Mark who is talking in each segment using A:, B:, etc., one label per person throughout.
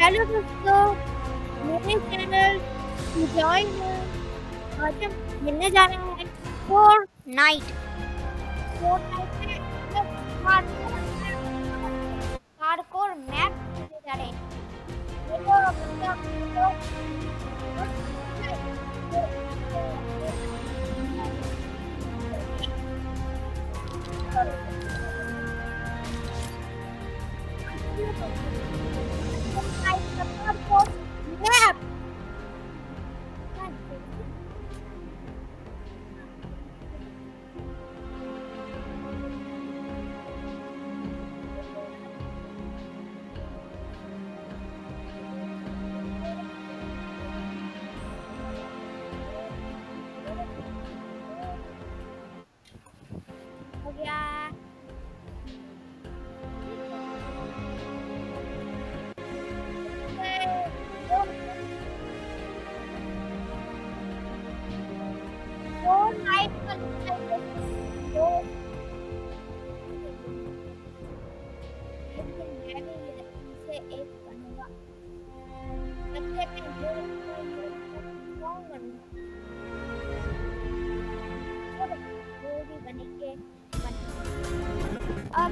A: Hello दोस्तों, मेरे channel Joy में आज हम मिलने जा रहे हैं Fortnite Fortnite hardcore map खेलने जा रहे हैं। देखो अपना तो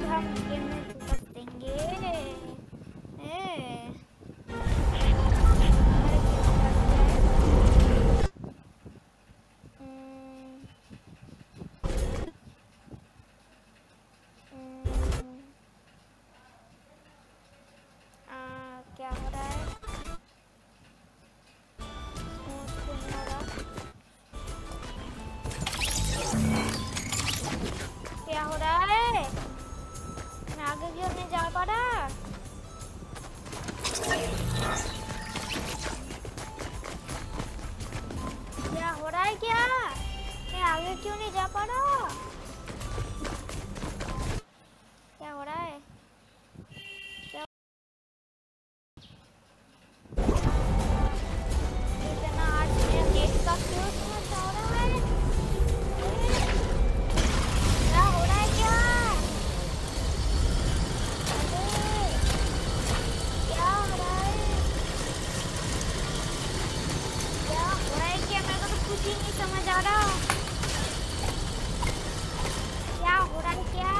A: 他 sama Ya, kurang kia.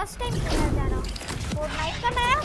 A: First time खेलने जा रहा हूँ। फोर्टनाइट का नया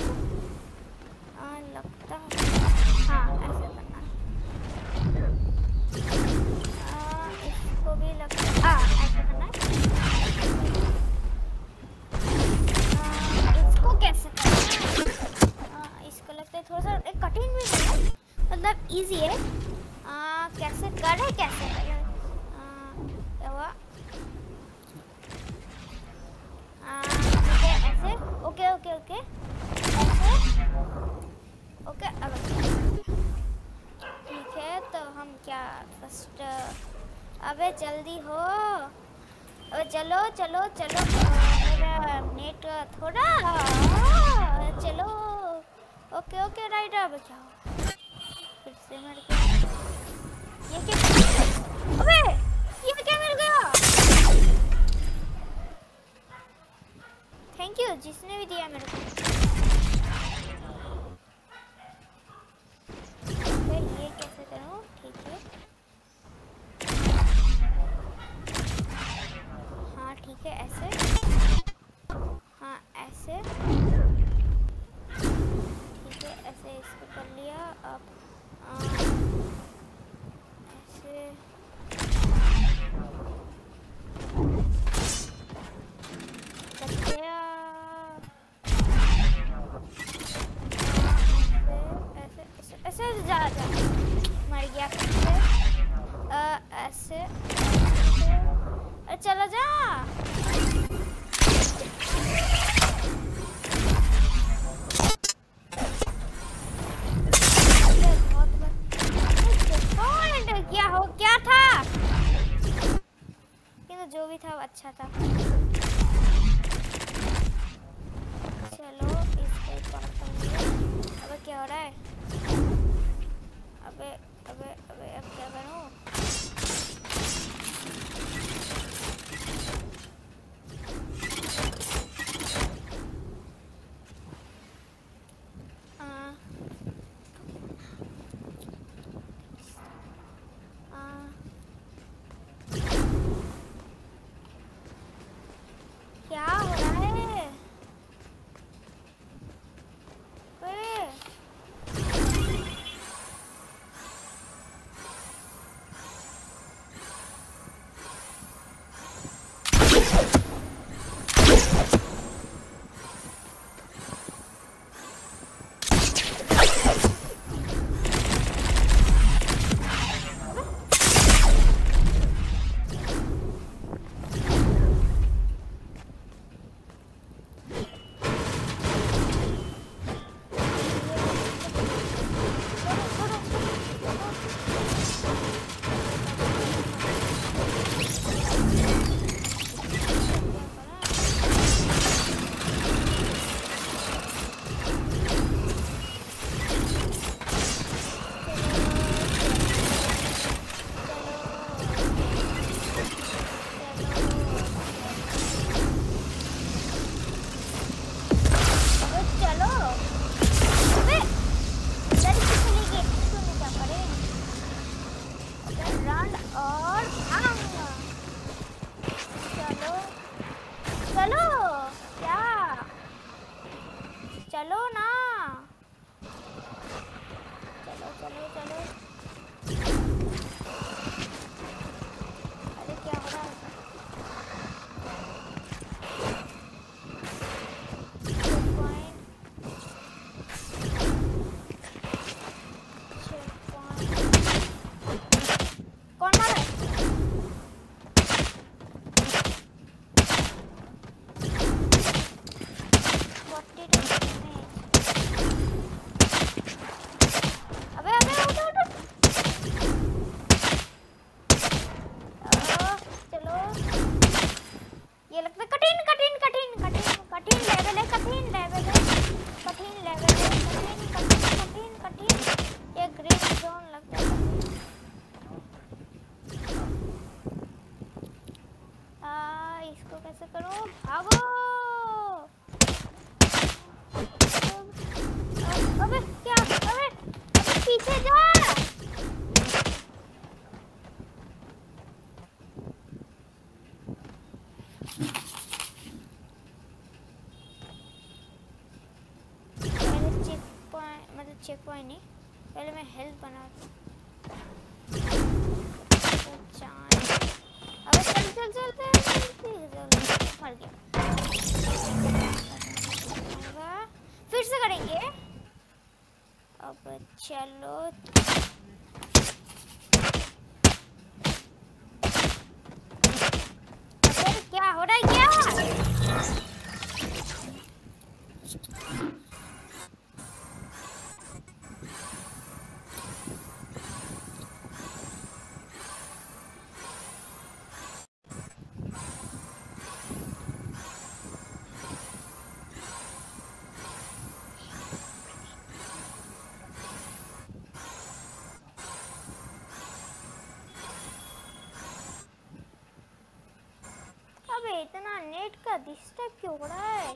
A: चलो। रेड का रिश्ता क्यों रहा है?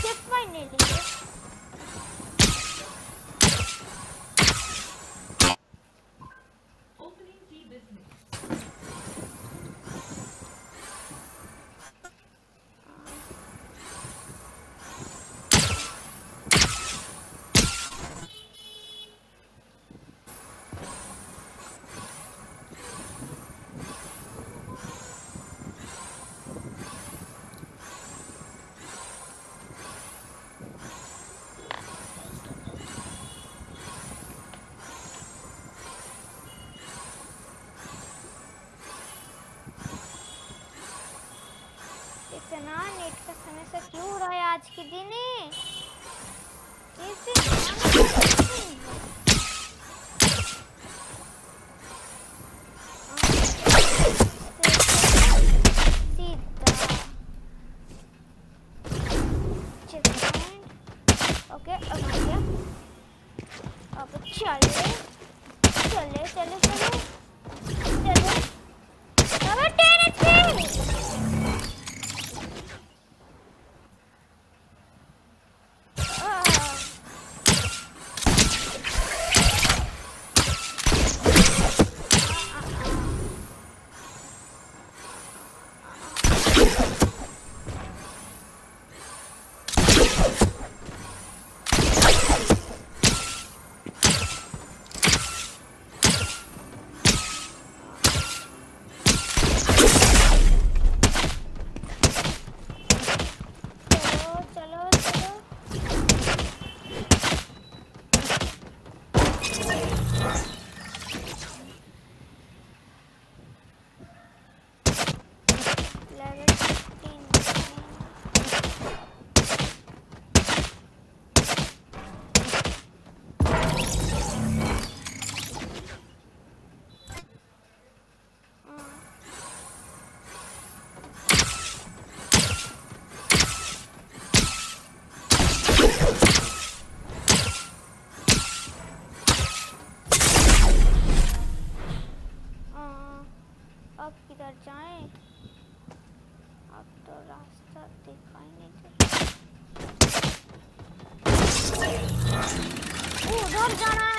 A: Shift my. kaç gidiyorsunuz? ओ, जाना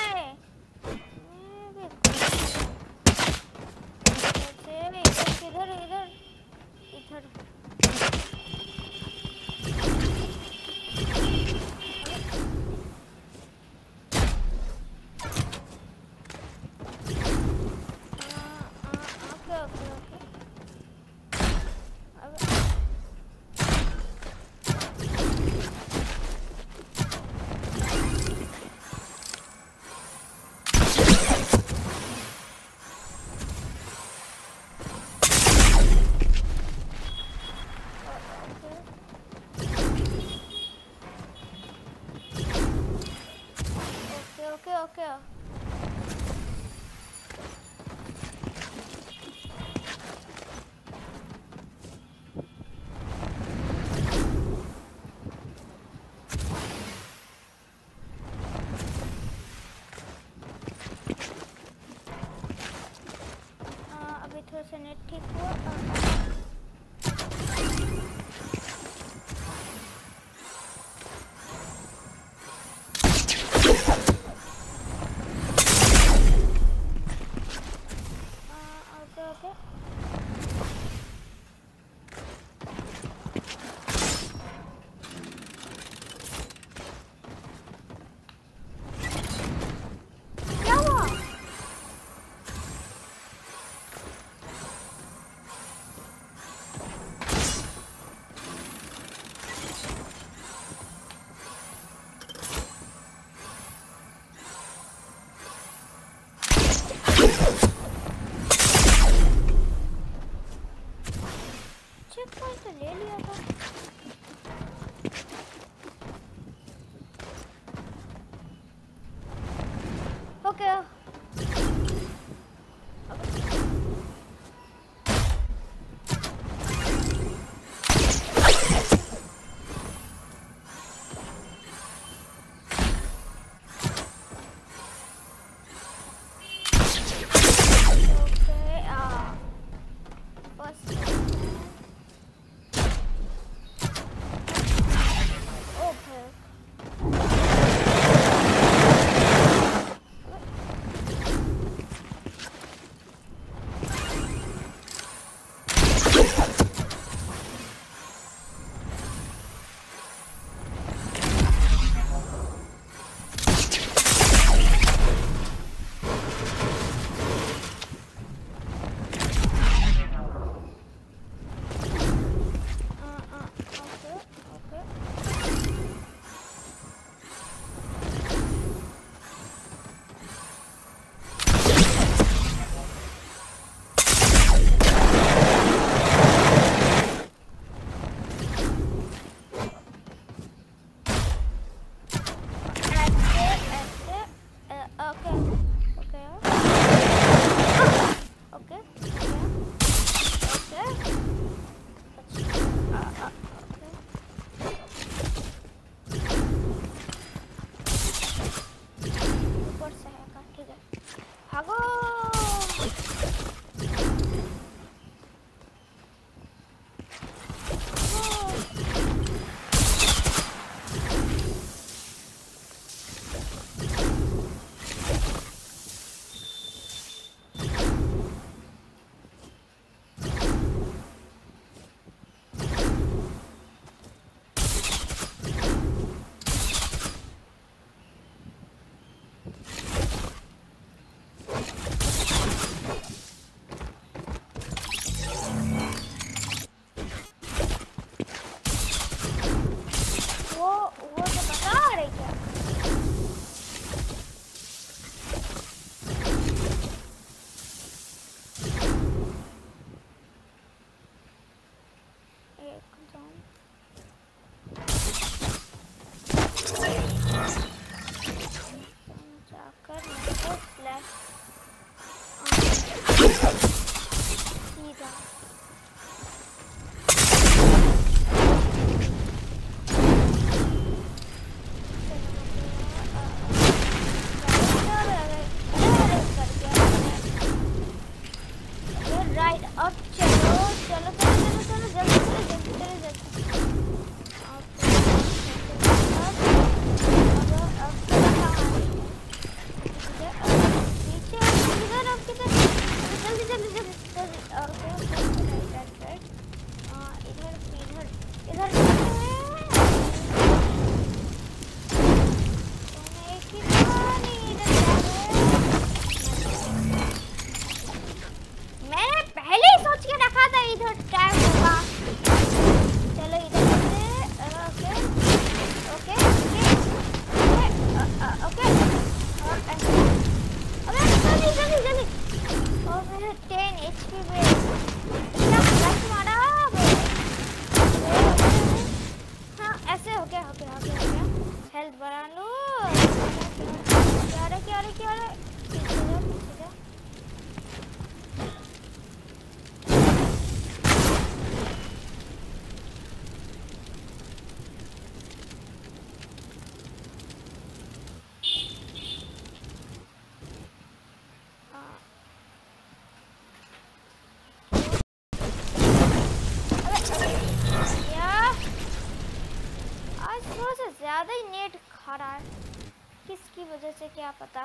A: से क्या पता?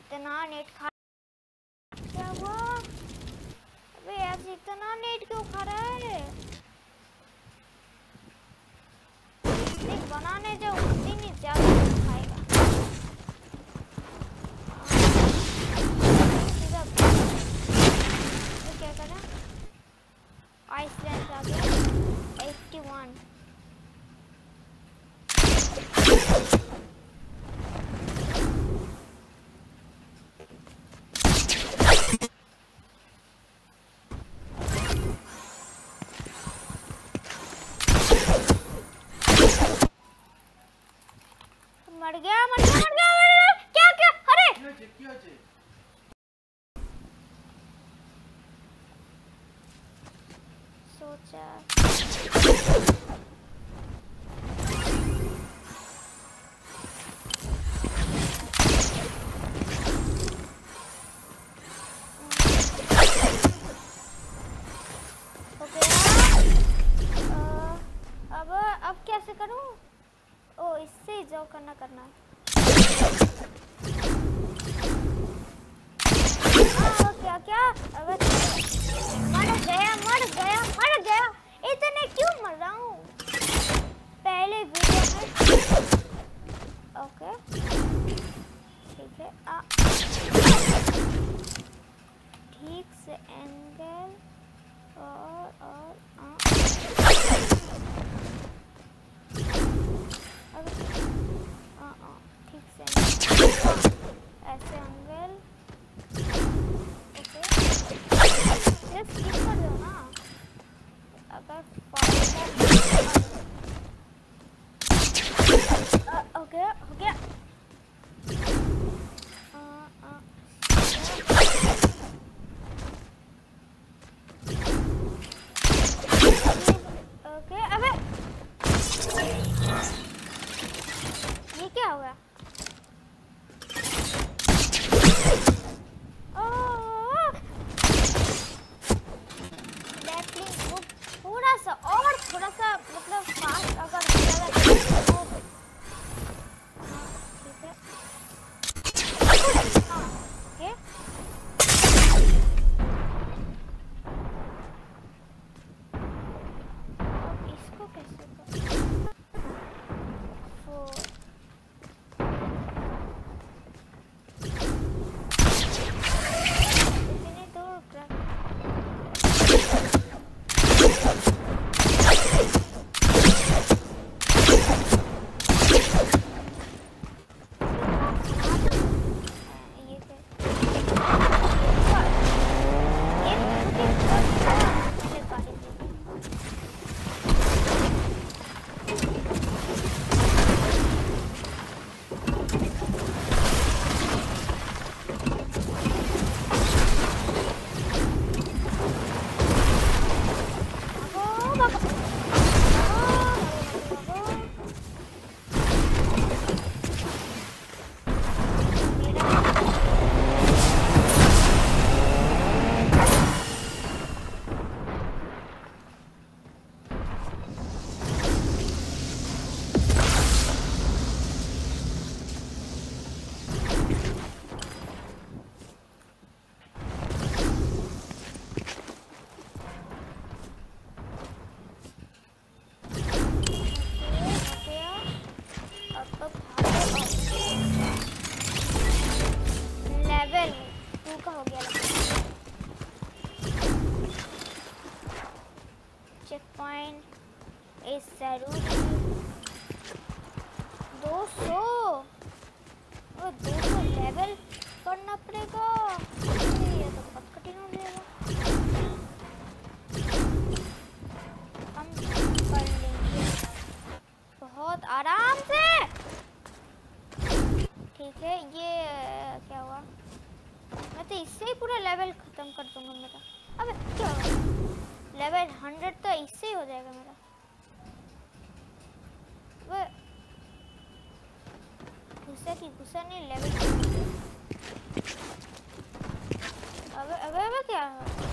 A: इतना नेट खा क्या हुआ? अबे ऐसे इतना नेट क्यों खा रहा है? बनाने जाओ नहीं ज़्यादा
B: কি হয়েছে
A: সোজা इस दो सौ। दो सौ लेवल करना पड़ेगा। ये तो बहुत कठिन हो जाएगा हम कर लेंगे। बहुत आराम से। ठीक है, ये, क्या हुआ? मैं तो इससे ही पूरा लेवल ख़त्म कर दूँगा मेरा। अब क्या लेवल हंड्रेड तो इससे ही हो जाएगा मेरा। गुस्सा की लेवल अबे अबे अबे क्या? नहीं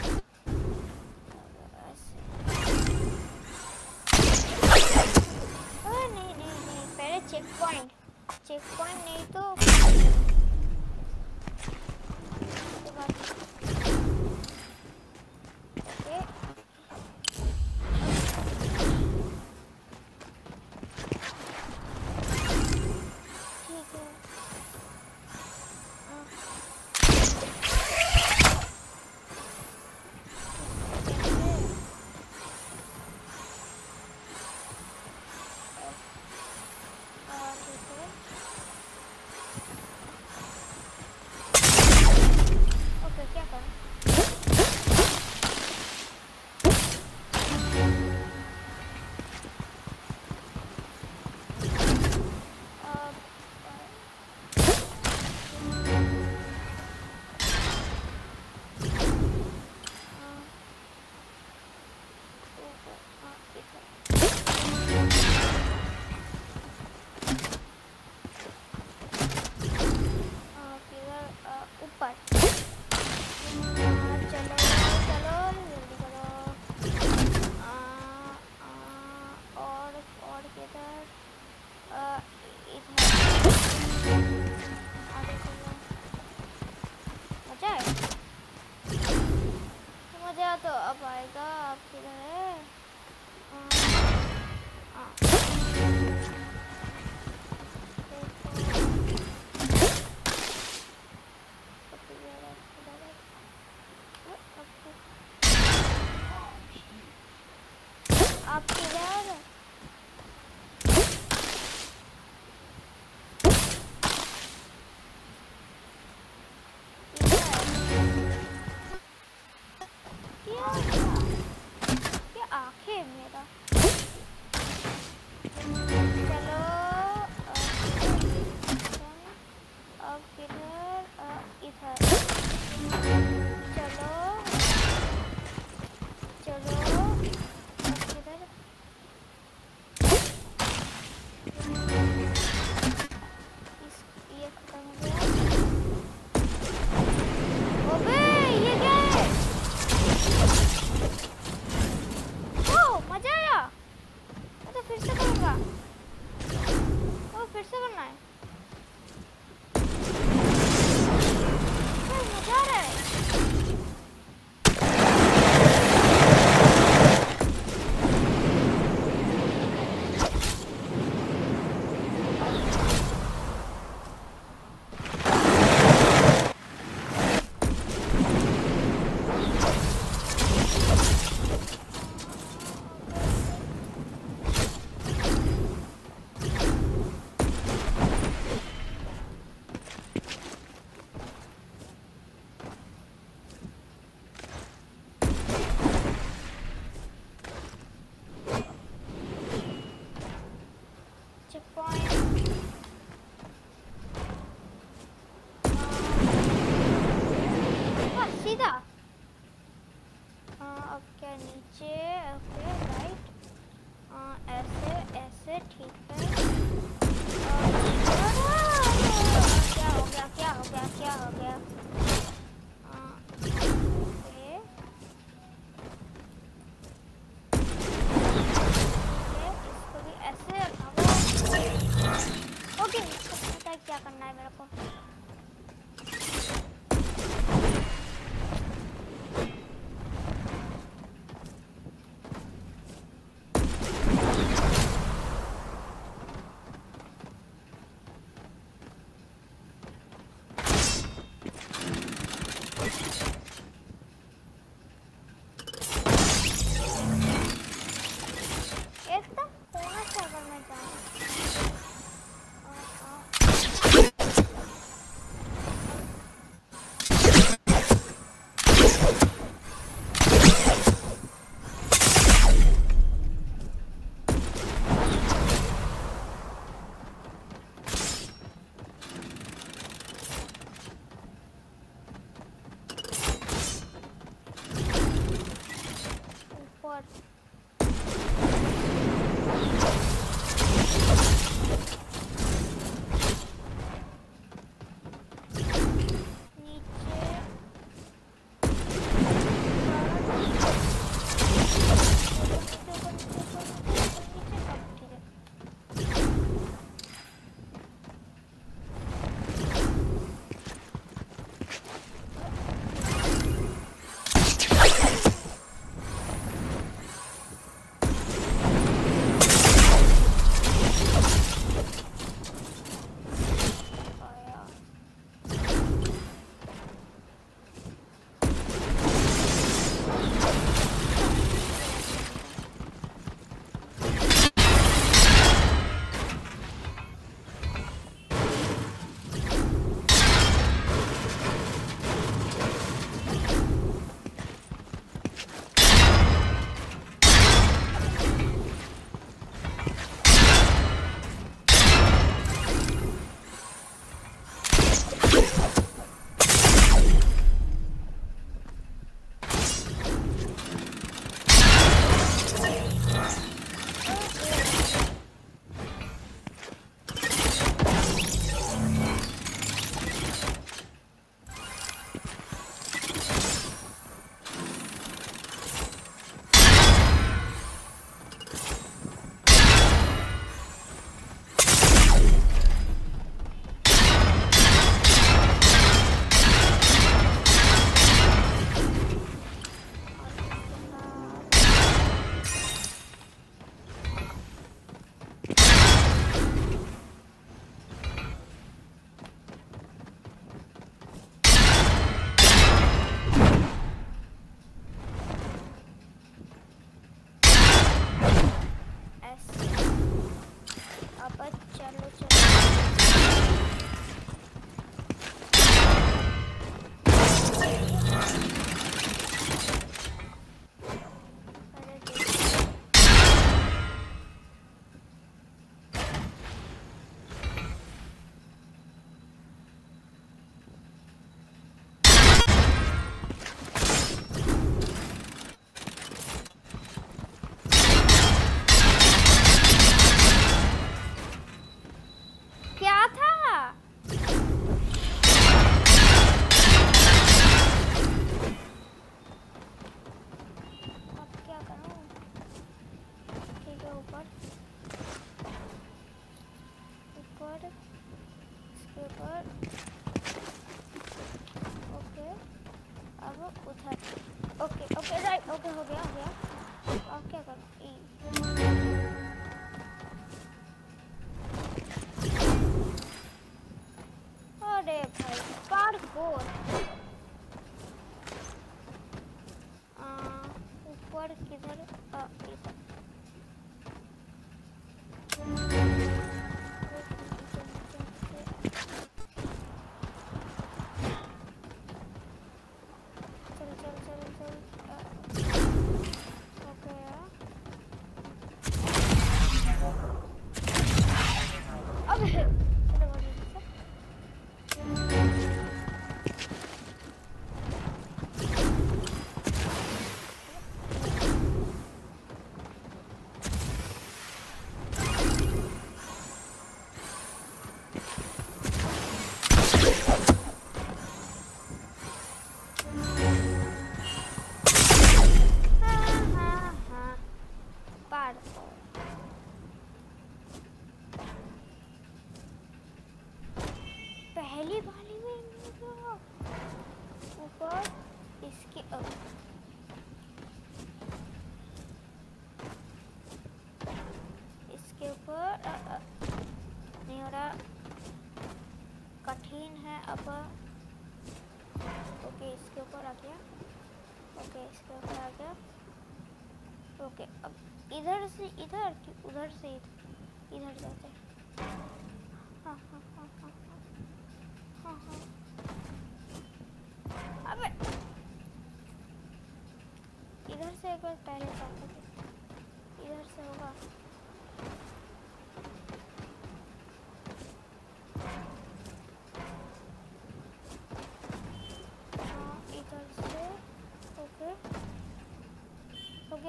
A: इधर से इधर कि उधर से इधर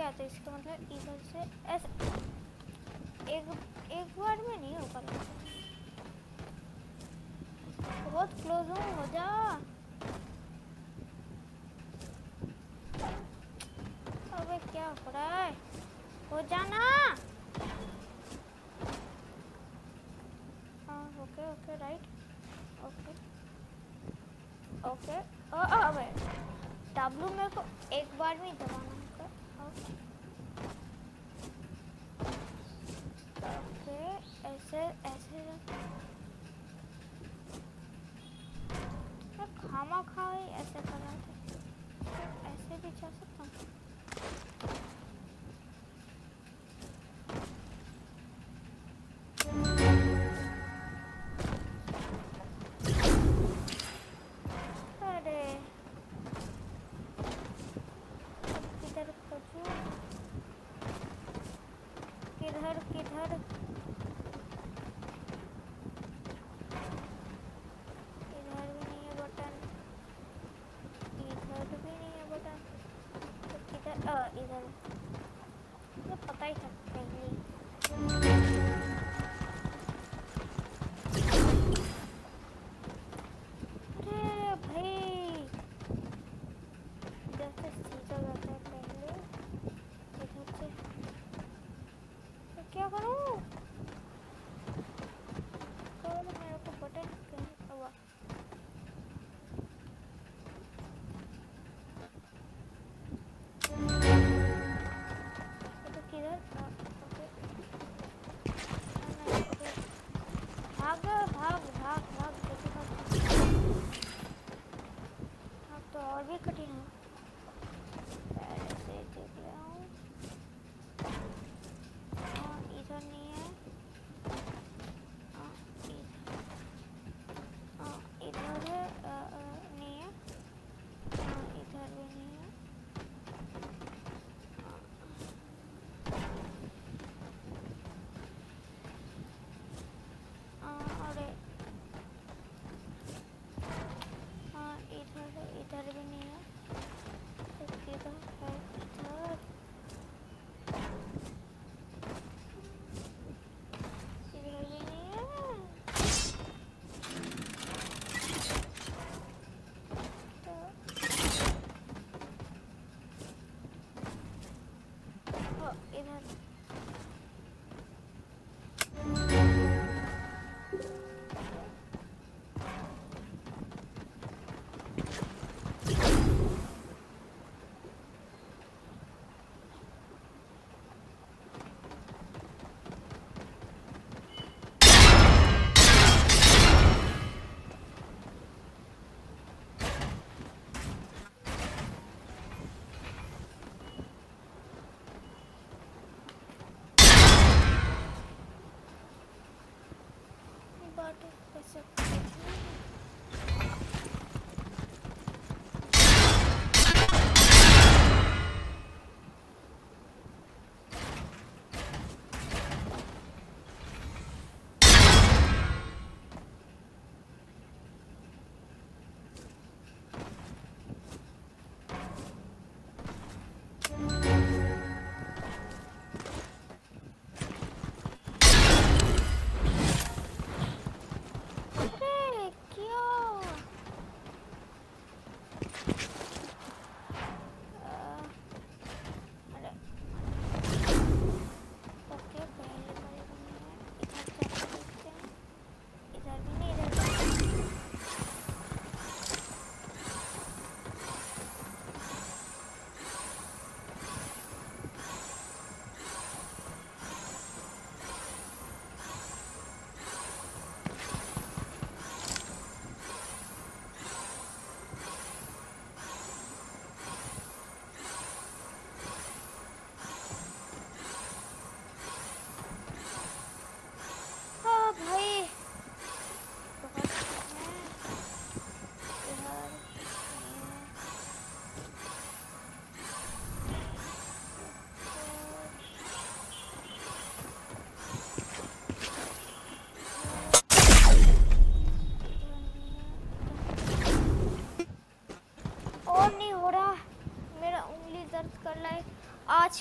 A: गया तो इसका मतलब इधर से ऐसे, एक एक बार में नहीं हो पाता। बहुत क्लोज हूँ, हो जा। अबे क्या हो रहा है? हो जाना। हाँ okay okay right okay okay अबे डब्लू मेरे को तो एक बार में दबाना। it. 이건 슈퍼 빨리 잡고 있 니?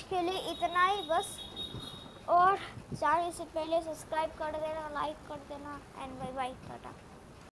A: के लिए इतना ही बस। और जाने से पहले सब्सक्राइब कर देना लाइक कर देना एंड बाय बाय